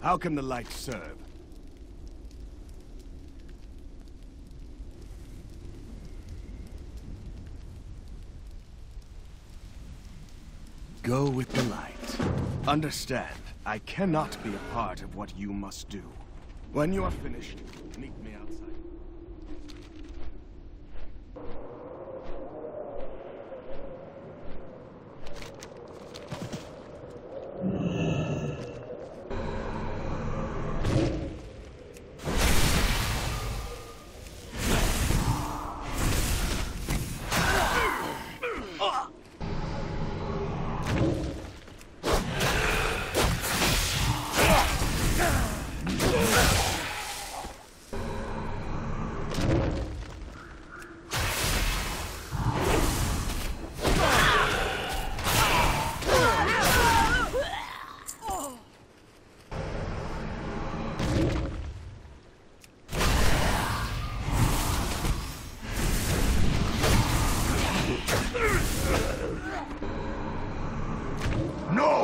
How can the light serve? Go with the light. Understand, I cannot be a part of what you must do. When you are finished, meet me outside.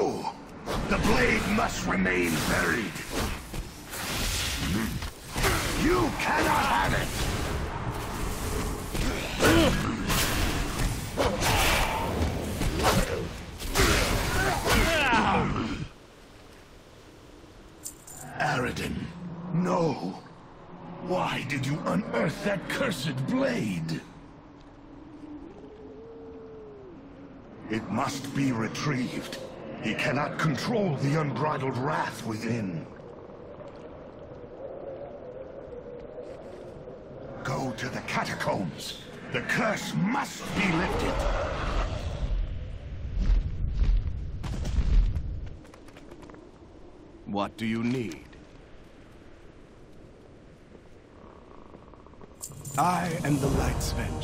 The blade must remain buried. You cannot have it! Aradin, no. Why did you unearth that cursed blade? It must be retrieved. He cannot control the unbridled wrath within. Go to the catacombs. The curse must be lifted. What do you need? I am the Light's Venge.